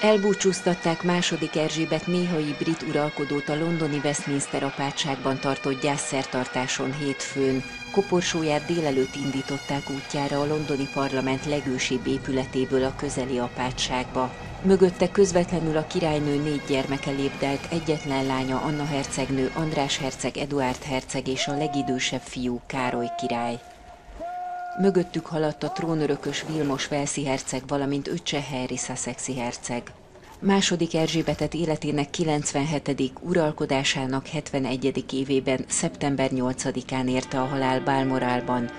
Elbúcsúztatták második Erzsébet néhai brit uralkodót a londoni Westminster apátságban tartott gyászszertartáson hétfőn. Koporsóját délelőtt indították útjára a londoni parlament legősibb épületéből a közeli apátságba. Mögötte közvetlenül a királynő négy gyermeke lépdelt, egyetlen lánya Anna hercegnő, András herceg, Eduard herceg és a legidősebb fiú Károly király. Mögöttük haladt a trónörökös Vilmos Velszi herceg, valamint öccse Harry Sussexi herceg. Második Erzsébetet életének 97. uralkodásának 71. évében, szeptember 8-án érte a halál Balmorálban.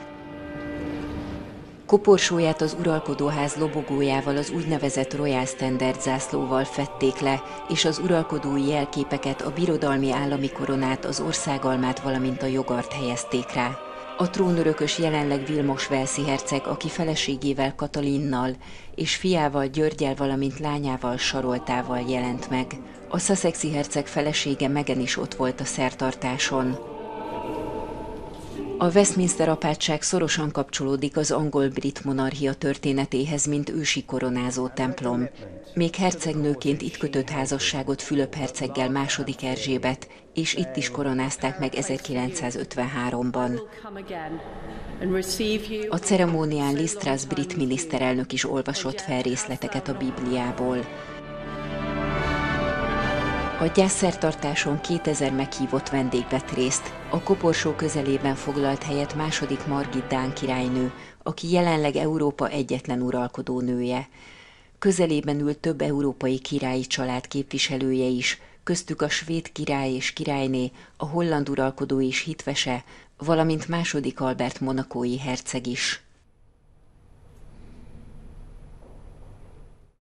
Koporsóját az uralkodóház lobogójával az úgynevezett Royal Standard zászlóval fették le, és az uralkodói jelképeket, a birodalmi állami koronát, az országalmát, valamint a jogart helyezték rá. A trónörökös jelenleg Vilmos Velszi herceg, aki feleségével Katalinnal és fiával Györgyel, valamint lányával Saroltával jelent meg. A Sussexi herceg felesége Megen is ott volt a szertartáson. A Westminster apátság szorosan kapcsolódik az angol-brit monarchia történetéhez, mint ősi koronázó templom. Még hercegnőként itt kötött házasságot Fülöp herceggel második Erzsébet, és itt is koronázták meg 1953-ban. A ceremónián Lisztrász brit miniszterelnök is olvasott fel részleteket a Bibliából. A gyászszertartáson 2000 meghívott vendég vett részt. A koporsó közelében foglalt helyet második Margit Dán királynő, aki jelenleg Európa egyetlen uralkodó nője. Közelében ült több európai királyi család képviselője is, köztük a svéd király és királyné, a holland uralkodó és hitvese, valamint második Albert monakói herceg is.